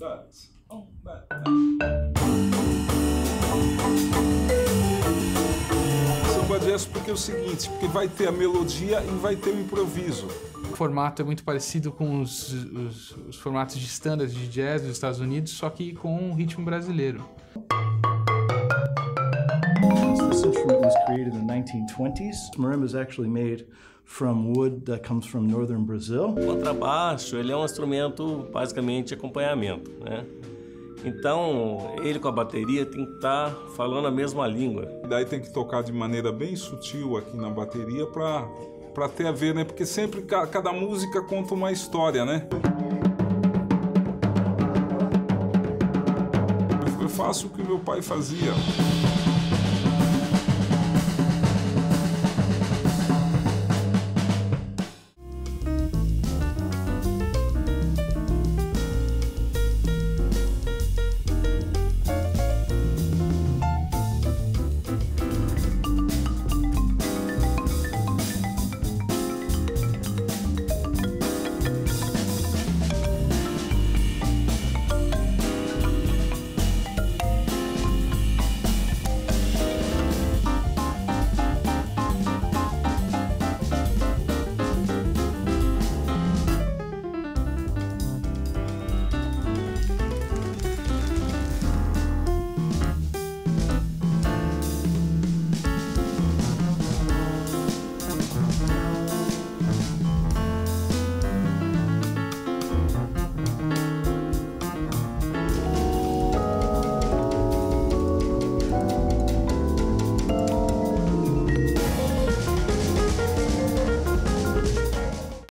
that, oh, that, Samba jazz porque é o seguinte, porque vai ter a melodia e vai ter o improviso. O formato é muito parecido com os, os, os formatos de standard de jazz dos Estados Unidos, só que com um ritmo brasileiro. This instrument was created in the 1920s. Marimba is actually made from wood that comes from northern Brazil. O contrabaixo ele é um instrumento basicamente de acompanhamento, né? Então ele com a bateria tem que estar falando a mesma língua. Daí tem que tocar de maneira bem sutil aqui na bateria para para ter a ver, né? Porque sempre cada música conta uma história, né? Eu faço o que meu pai fazia.